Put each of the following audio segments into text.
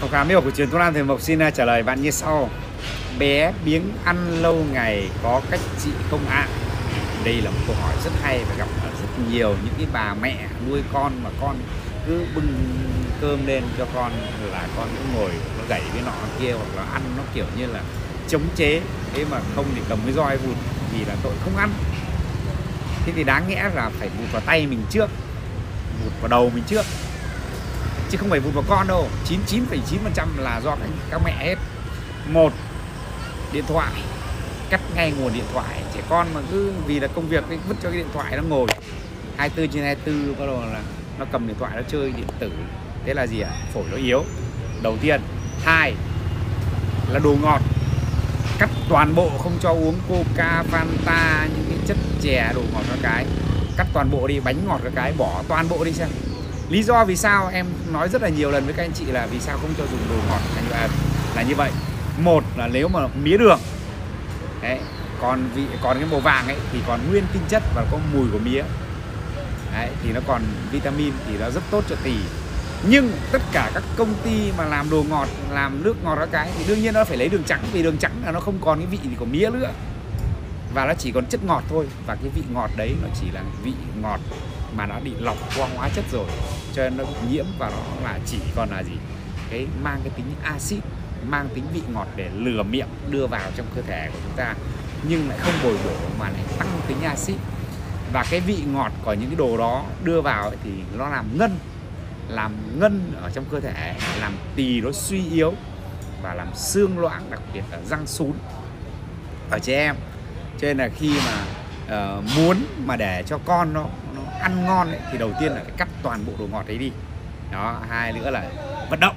Phòng khám miêu của truyền Thuốc an thì Mộc xin à, trả lời bạn như sau. Bé biếng ăn lâu ngày có cách trị không ạ? Đây là một câu hỏi rất hay và gặp ở rất nhiều những cái bà mẹ nuôi con mà con cứ bưng cơm lên cho con là con cứ ngồi, nó gãy cái nọ kia hoặc là ăn nó kiểu như là chống chế. Thế mà không thì cầm cái roi vụt thì là tội không ăn. Thế thì đáng nghĩa là phải vụt vào tay mình trước, vụt vào đầu mình trước chứ không phải vụt vào con đâu. 99,9% là do các, các mẹ hết. Một điện thoại. Cắt ngay nguồn điện thoại. Trẻ con mà cứ vì là công việc ấy, vứt cho cái điện thoại nó ngồi. 24 trên 24 bắt đầu là nó cầm điện thoại nó chơi điện tử. Thế là gì ạ? Phổi nó yếu. Đầu tiên. Hai là đồ ngọt. Cắt toàn bộ không cho uống coca fanta những cái chất chè đồ ngọt các cái. Cắt toàn bộ đi bánh ngọt các cái bỏ toàn bộ đi xem lý do vì sao em nói rất là nhiều lần với các anh chị là vì sao không cho dùng đồ ngọt là như, là như vậy. Một là nếu mà mía đường đấy còn vị còn cái màu vàng ấy thì còn nguyên tinh chất và có mùi của mía. Đấy, thì nó còn vitamin thì nó rất tốt cho tỳ. Nhưng tất cả các công ty mà làm đồ ngọt làm nước ngọt các cái thì đương nhiên nó phải lấy đường trắng vì đường trắng là nó không còn cái vị của mía nữa và nó chỉ còn chất ngọt thôi. Và cái vị ngọt đấy nó chỉ là vị ngọt mà nó bị lọc qua hóa chất rồi. Cho nên nó nhiễm và nó là chỉ còn là gì? Cái mang cái tính axit, mang tính vị ngọt để lừa miệng, đưa vào trong cơ thể của chúng ta. Nhưng lại không bồi bổ mà lại tăng tính axit. Và cái vị ngọt của những cái đồ đó đưa vào ấy thì nó làm ngân làm ngân ở trong cơ thể, làm tỳ nó suy yếu và làm xương loãng, đặc biệt là răng sún ở trẻ em cho nên là khi mà uh, muốn mà để cho con nó nó ăn ngon ấy, thì đầu tiên là phải cắt toàn bộ đồ ngọt đấy đi. Đó hai nữa là vận động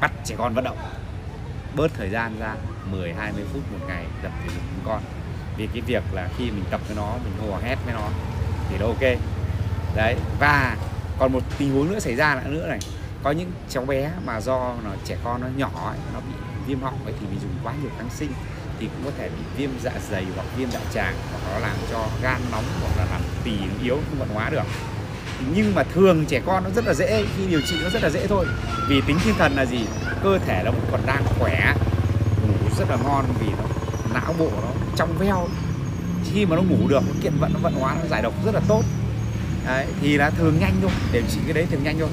bắt trẻ con vận động. Bớt thời gian ra 10 20 phút một ngày tập thể dục với con. Vì cái việc là khi mình tập với nó mình hò hét với nó thì nó ok. Đấy và còn một tình huống nữa xảy ra nữa này. Có những cháu bé mà do nó trẻ con nó nhỏ ấy, nó bị viêm họng ấy thì mình dùng quá nhiều kháng sinh thì cũng có thể bị viêm dạ dày hoặc viêm đại tràng hoặc nó làm cho gan nóng hoặc là làm tỳ yếu không vận hóa được. Nhưng mà thường trẻ con nó rất là dễ khi điều trị nó rất là dễ thôi. Vì tính thiên thần là gì? Cơ thể nó còn đang khỏe ngủ rất là ngon vì nó não bộ nó trong veo. Khi mà nó ngủ được nó kiện vận nó vận hóa nó giải độc rất là tốt. Đấy, thì là thường nhanh thôi điều trị cái đấy thường nhanh thôi.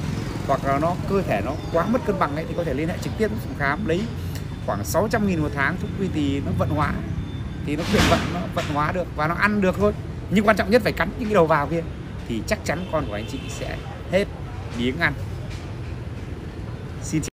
Hoặc là nó cơ thể nó quá mất cân bằng ấy thì có thể liên hệ trực tiếp phòng khám lấy khoảng 600 nghìn một tháng thúc quy thì nó vận hóa. Thì nó chuyển vận, nó vận hóa được và nó ăn được thôi. Nhưng quan trọng nhất phải cắn những cái đầu vào kia, thì chắc chắn con của anh chị sẽ hết miếng ăn. Xin